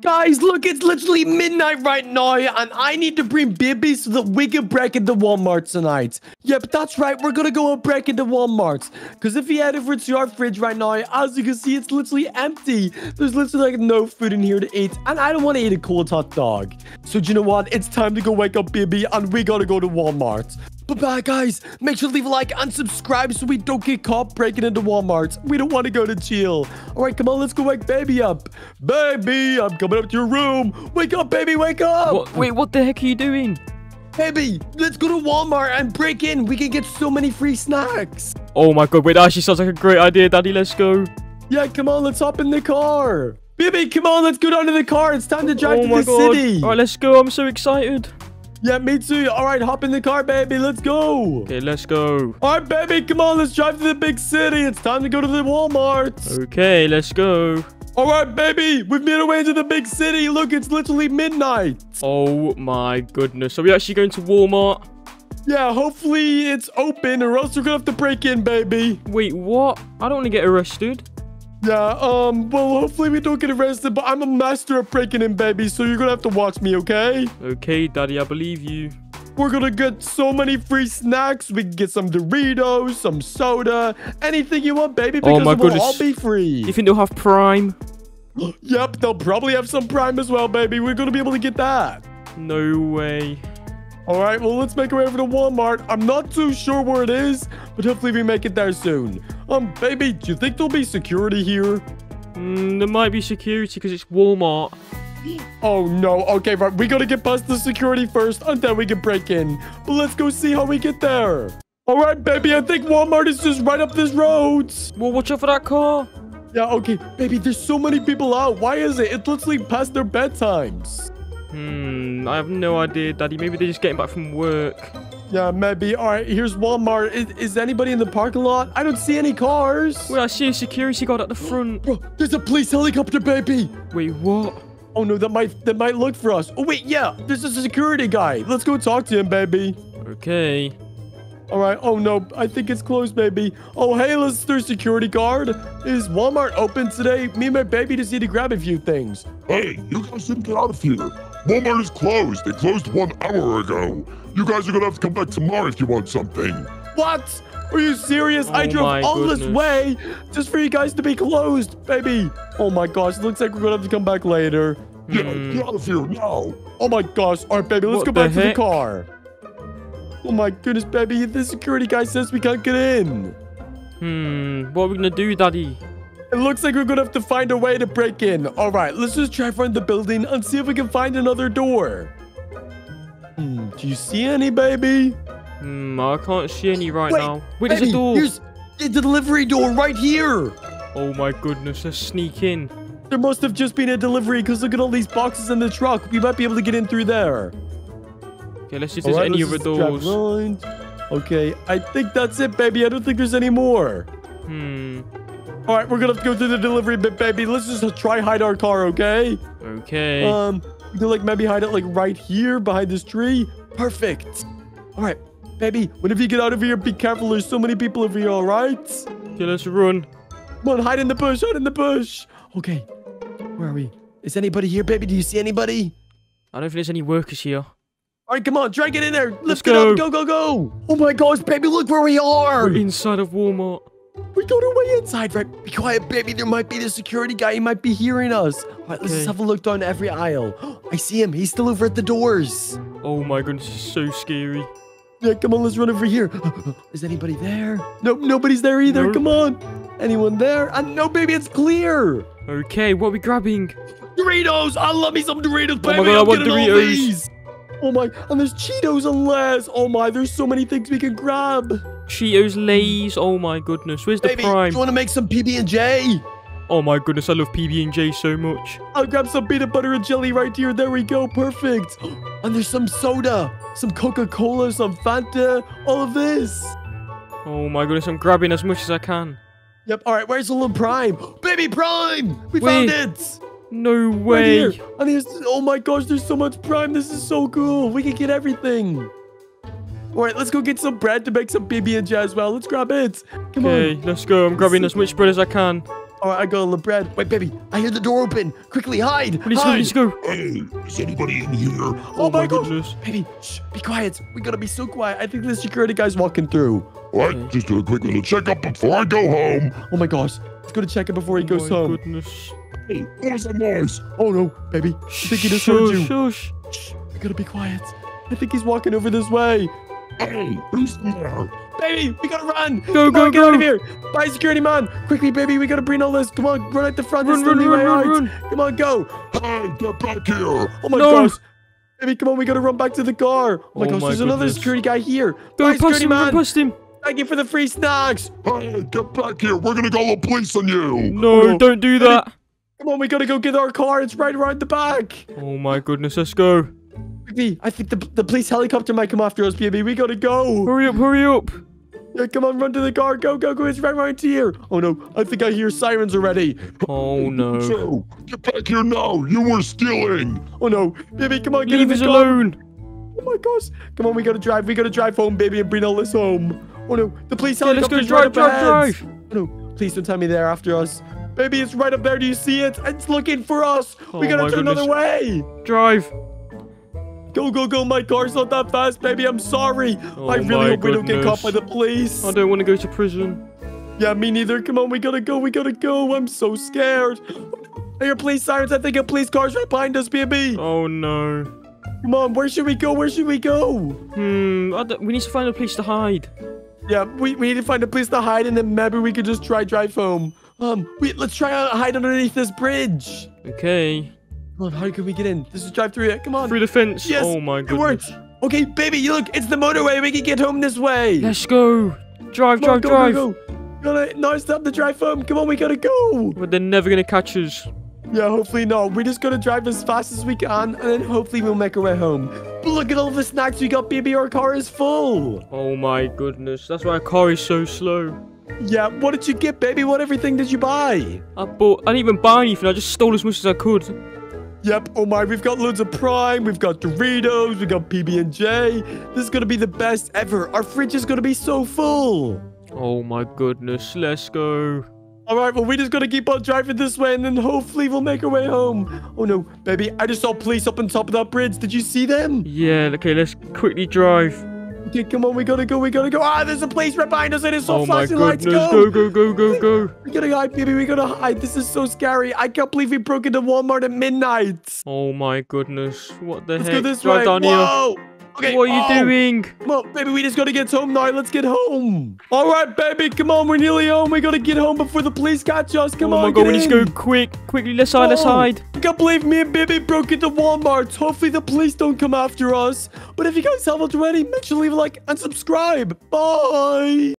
Guys, look, it's literally midnight right now, and I need to bring Bibi so that we can break into Walmart tonight. Yep, that's right. We're gonna go and break into Walmart. Because if we head over to our fridge right now, as you can see, it's literally empty. There's literally like no food in here to eat, and I don't want to eat a cold hot dog. So do you know what? It's time to go wake up baby, and we gotta go to Walmart. Bye-bye, guys. Make sure to leave a like and subscribe so we don't get caught breaking into Walmart. We don't want to go to jail. All right, come on. Let's go wake baby up. Baby, I'm coming up to your room. Wake up, baby. Wake up. What, wait, what the heck are you doing? Baby, let's go to Walmart and break in. We can get so many free snacks. Oh my god, wait, that actually sounds like a great idea, Daddy. Let's go. Yeah, come on. Let's hop in the car. Baby, come on. Let's go down to the car. It's time to drive oh to the god. city. All right, let's go. I'm so excited. Yeah, me too. All right, hop in the car, baby. Let's go. Okay, let's go. All right, baby, come on. Let's drive to the big city. It's time to go to the Walmart. Okay, let's go. All right, baby, we've made our way into the big city. Look, it's literally midnight. Oh my goodness. Are we actually going to Walmart? Yeah, hopefully it's open or else we're gonna have to break in, baby. Wait, what? I don't want to get arrested. Yeah, um, well, hopefully we don't get arrested, but I'm a master at breaking in, baby, so you're gonna have to watch me, okay? Okay, Daddy, I believe you. We're gonna get so many free snacks. We can get some Doritos, some soda, anything you want, baby, because Oh my goodness. all be free. You think they'll have Prime? Yep, they'll probably have some Prime as well, baby. We're gonna be able to get that. No way. All right, well, let's make our way over to Walmart. I'm not too sure where it is, but hopefully we make it there soon. Um, baby, do you think there'll be security here? Mm, there might be security because it's Walmart. Oh, no. Okay, right. We gotta get past the security first, and then we can break in. But let's go see how we get there. All right, baby, I think Walmart is just right up this road. Well, watch out for that car. Yeah, okay. Baby, there's so many people out. Why is it? It's literally past their bedtimes. Hmm, I have no idea, Daddy. Maybe they're just getting back from work. Yeah, maybe. All right, here's Walmart. Is, is anybody in the parking lot? I don't see any cars. Well, I see a security guard at the front. Bro, there's a police helicopter, baby. Wait, what? Oh no, that might that might look for us. Oh wait, yeah, there's a security guy. Let's go talk to him, baby. Okay. All right. Oh no, I think it's closed, baby. Oh hey, Mr. Security Guard. Is Walmart open today? Me and my baby just need to grab a few things. Hey, you guys should get out of here. Walmart is closed. They closed one hour ago. You guys are gonna have to come back tomorrow if you want something. What? Are you serious? I Oh drove my all this way just for you guys to be closed, baby. Oh my gosh, It looks like we're gonna have to come back later. Yeah, Hmm. get out of here now. Oh my gosh. All right, baby, let's What go the back to the car. Oh my goodness, baby, the security guy says we can't get in. Hmm, what are we gonna do, Daddy? It looks like we're gonna have to find a way to break in. All right, let's just try find the building and see if we can find another door. Hmm, do you see any, baby? Hmm, I can't see any right Wait, now. Wait, there's a door. Here's the delivery door right here. Oh my goodness, let's sneak in. There must have just been a delivery because look at all these boxes in the truck. We might be able to get in through there. Okay, let's see if there's right, any other doors. Okay, I think that's it, baby. I don't think there's any more. Hmm, All right, we're gonna have to go through the delivery bit, baby. Let's just try hide our car, okay? okay. Um, we can like maybe hide it like right here behind this tree. Perfect. All right, baby. Whenever you get out of here, be careful. There's so many people over here. All right. okay, let's run. Come on, hide in the bush. Hide in the bush. Okay. Where are we? Is anybody here, baby? Do you see anybody? I don't think there's any workers here. All right, come on, try get in there. Let's, Let's get go. up. Go, go, go. Oh my gosh, baby, look where we are. We're inside of Walmart. We got our way inside, right? Be quiet, baby. There might be the security guy. He might be hearing us. All right, let's just have a look down every aisle. I see him. He's still over at the doors. Oh my goodness, this is so scary. Yeah, come on, let's run over here. Is anybody there? Nope, nobody's there either. Nope. Come on. Anyone there? And no, baby, it's clear. Okay, what are we grabbing? Doritos! I love me some Doritos, Oh my. God, I I'm want getting all Doritos. Oh my, and there's Cheetos and Lay's. Oh my, there's so many things we can grab. Cheetos, Lays. Oh my goodness, where's the Baby, prime? you want to make some PB&J? Oh my goodness, I love PB and J so much. I'll grab some peanut butter and jelly right here. There we go. Perfect. And there's some soda, some Coca-Cola, some Fanta, all of this. Oh my goodness, I'm grabbing as much as I can. Yep. All right. Where's the little Prime? Baby Prime. We Wait. found it. No way. Right here. And here's, oh my gosh, there's so much Prime. This is so cool. We can get everything. All right, let's go get some bread to make some PB and J as well. Let's grab it. Come Okay, on. let's go. I'm grabbing as much bread as I can. All right, I got all the bread. Wait, baby, I hear the door open. Quickly, hide. Let's go, hide. let's go. Hey, is anybody in here? Oh, oh, my, my God. goodness. Baby, shh, be quiet. We gotta be so quiet. I think the security guy's walking through. What? Just do a quick little checkup before I go home. Oh my gosh. Let's go to check it before he oh goes my home. goodness. Hey, what was that noise? Oh no, baby. I think he just heard you. Shush. Shh, we gotta be quiet. I think he's walking over this way. Hey, who's there? Baby, we gotta run. Go, Come go, on, get out of here. Bye, security man. Quickly, baby, we gotta bring all this. Come on, run at the front. Run, It's run, run, run, run. Come on, go. Hey, get back here. Oh my No. gosh. Baby, come on, we gotta run back to the car. Oh my Oh gosh, my there's another security guy here. Go Bye, security him, go man. past him. Thank you for the free snacks. Hey, get back here. We're gonna call the police on you. No, no. don't do that. Come on, we gotta go get our car. It's right around the back. Oh my goodness, let's go. I think the, the police helicopter might come after us, baby. We gotta go. Hurry up, hurry up. Yeah, come on, run to the car. Go, go, go. It's right around here. Oh no, I think I hear sirens already. Oh no. So, get back here now. You were stealing. Oh no, baby, come on, get in Leave the us car. alone. Oh my gosh. Come on, we gotta drive. We gotta drive home, baby, and bring all this home. Oh no, the police Yeah, let's go drive, right drive, drive. Oh no, please don't tell me they're after us. Baby, it's right up there. Do you see it? It's looking for us. we Oh gotta turn goodness. another way. Drive. Go, go, go. My car's not that fast, baby. I'm sorry. Oh I really hope we don't get caught by the police. I don't want to go to prison. Yeah, me neither. Come on, we gotta go. We gotta go. I'm so scared. I hear police sirens. I think a police car's right behind us, baby. Oh no. Come on, where should we go? Where should we go? Hmm. We need to find a place to hide. Yeah, we, we need to find a place to hide and then maybe we could just try drive home. Um, wait, let's try to hide underneath this bridge. Okay. Come on, how can we get in? This is drive through it. Come on. Through the fence. Yes, oh my it goodness. worked. Okay, baby, look, it's the motorway. We can get home this way. Let's go. Drive, Come on, drive, go, drive. go, go. Gotta, now it's time to drive home. Come on, we gotta go. But they're never gonna catch us. Yeah, hopefully not. We're just gotta drive as fast as we can, and then hopefully we'll make our way home. But look at all the snacks we got, baby. Our car is full. Oh my goodness. That's why our car is so slow. Yeah, what did you get, baby? What everything did you buy? I bought. I didn't even buy anything. I just stole as much as I could. Yep, oh my, we've got loads of Prime, we've got Doritos, we've got PB&J. This is gonna be the best ever. Our fridge is gonna be so full. Oh my goodness. Let's go. All right, well, we just gotta keep on driving this way, and then hopefully we'll make our way home. Oh no, baby, I just saw police up on top of that bridge. Did you see them? Yeah. Okay. Let's quickly drive. Okay, come on, we gotta go, we gotta go. Ah, there's a place right behind us, and it's so oh my flashing lights. goodness. Go. Go, go, go, go, go. We gotta hide, baby, we gotta hide. This is so scary. I can't believe we broke into Walmart at midnight. Oh my goodness. What the Let's heck? go this drive way. down here. Okay, What are you oh. doing? On, baby, we just gotta get home now. Let's get home. All right, baby, come on. We're nearly home. We gotta get home before the police catch us. Come oh on, my god, we need to go quick. Quickly, let's hide, let's Oh, hide. I can't believe me and baby broke into Walmart. Hopefully the police don't come after us. But if you guys haven't already, make sure to leave a like and subscribe. Bye.